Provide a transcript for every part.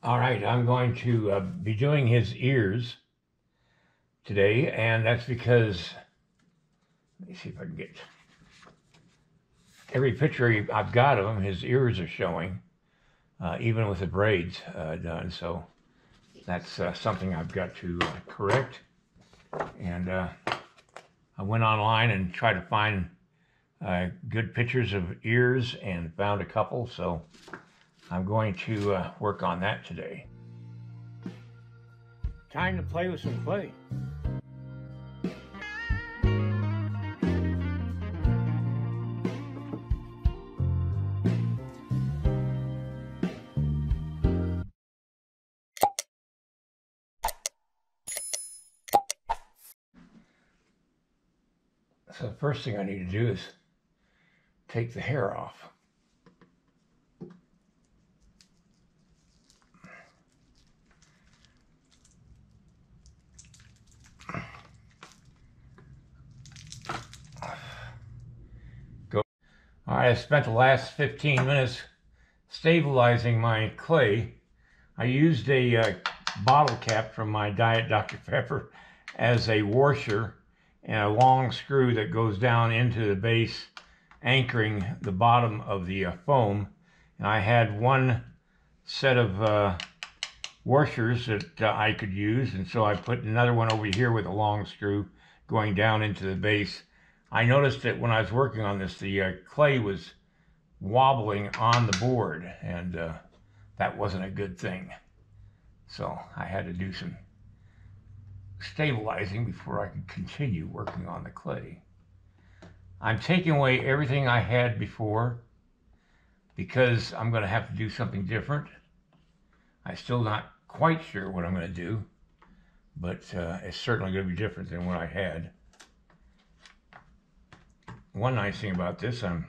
All right, I'm going to uh, be doing his ears today, and that's because, let me see if I can get every picture I've got of him, his ears are showing, uh, even with the braids uh, done. So that's uh, something I've got to uh, correct. And uh, I went online and tried to find good pictures of ears and found a couple. So I'm going to uh, work on that today. Time to play with some clay. So the first thing I need to do is take the hair off. I spent the last 15 minutes stabilizing my clay. I used a uh, bottle cap from my Diet Dr. Pepper as a washer and a long screw that goes down into the base, anchoring the bottom of the uh, foam. And I had one set of uh, washers that uh, I could use, and so I put another one over here with a long screw going down into the base. I noticed that when I was working on this, the uh, clay was wobbling on the board, and uh, that wasn't a good thing. So I had to do some stabilizing before I could continue working on the clay. I'm taking away everything I had before because I'm going to have to do something different. I'm still not quite sure what I'm going to do, but uh, it's certainly going to be different than what I had. One nice thing about this, I'm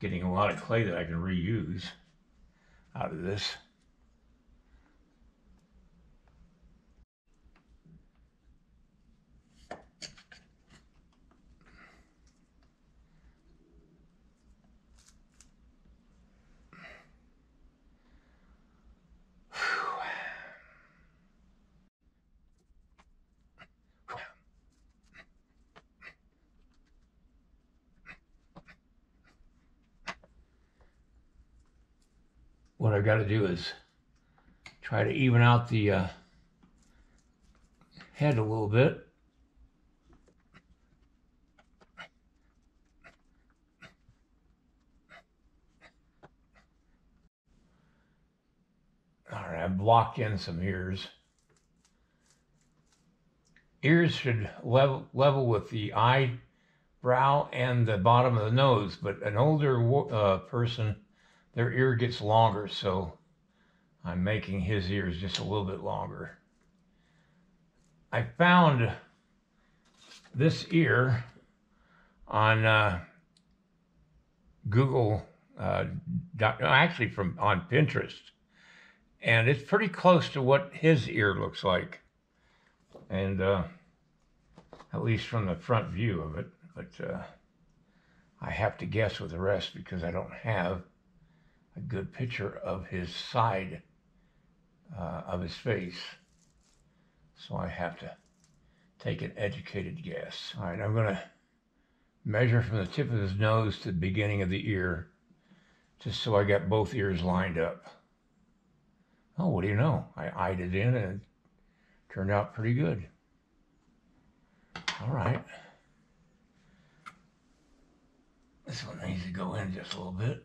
getting a lot of clay that I can reuse out of this. What I've got to do is try to even out the uh, head a little bit. All right, I've blocked in some ears. Ears should level, level with the eyebrow and the bottom of the nose, but an older uh, person their ear gets longer, so I'm making his ears just a little bit longer. I found this ear on uh, Google, uh, actually from on Pinterest, and it's pretty close to what his ear looks like, and uh, at least from the front view of it. But uh, I have to guess with the rest because I don't have a good picture of his side uh, of his face. So I have to take an educated guess. All right, I'm going to measure from the tip of his nose to the beginning of the ear, just so I got both ears lined up. Oh, what do you know? I eyed it in and it turned out pretty good. All right. This one needs to go in just a little bit.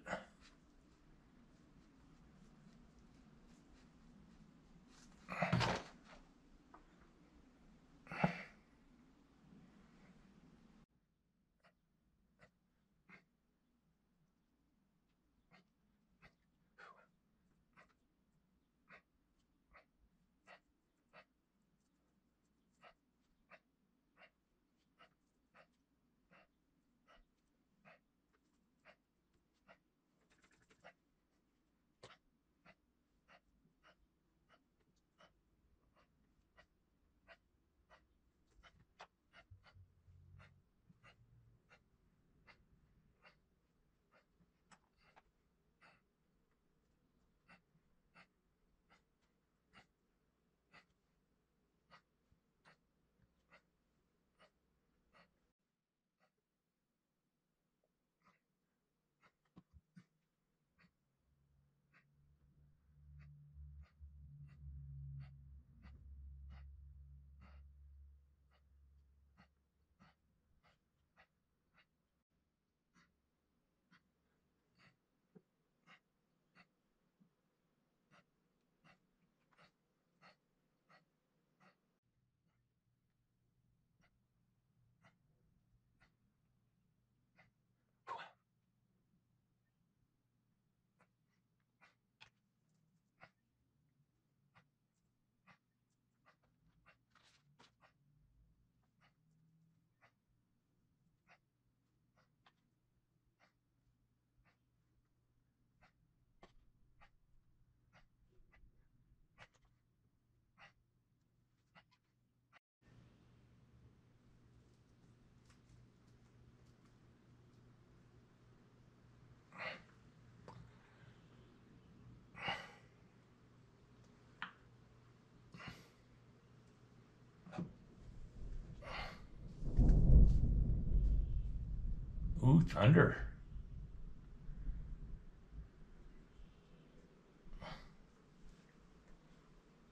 Thunder.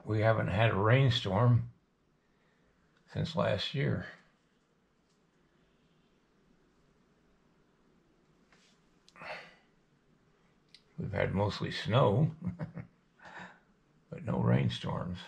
We haven't had a rainstorm since last year. We've had mostly snow, but no rainstorms.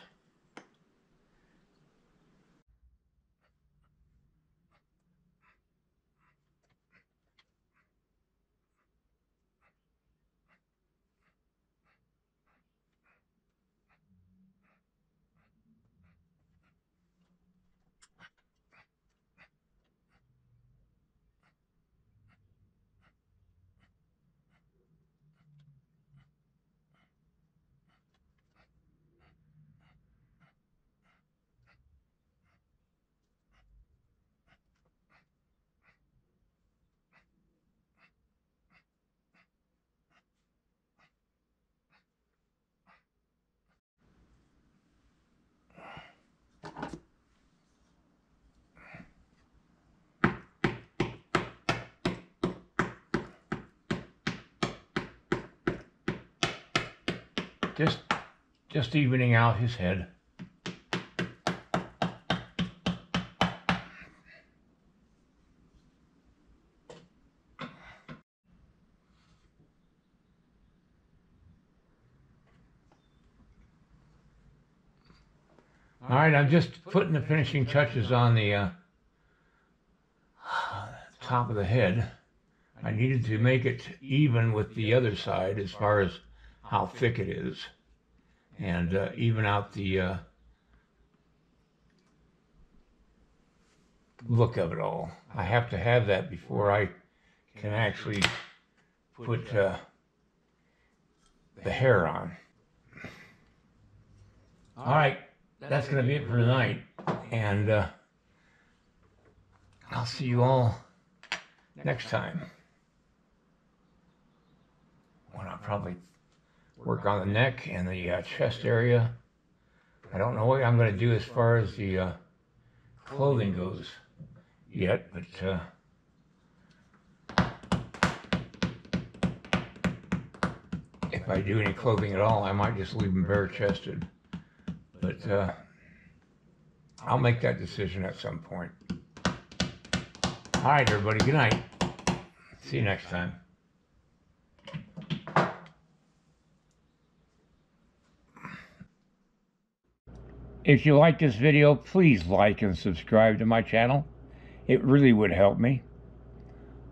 Just, just evening out his head. All right, I'm just putting the finishing touches on the uh, top of the head. I needed to make it even with the other side as far as how thick it is and uh, even out the uh, look of it all. I have to have that before I can actually put uh, the hair on. All right, that's going to be it for tonight. And uh, I'll see you all next time. When I'll probably work on the neck and the uh, chest area. I don't know what I'm going to do as far as the uh, clothing goes yet, but uh, if I do any clothing at all, I might just leave them bare chested. But uh, I'll make that decision at some point. All right, everybody, good night. See you next time. If you like this video, please like and subscribe to my channel. It really would help me.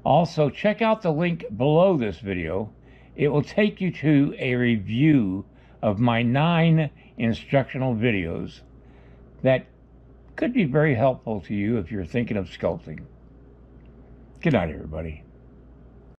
Also, check out the link below this video. It will take you to a review of my nine instructional videos that could be very helpful to you if you're thinking of sculpting. Good night, everybody.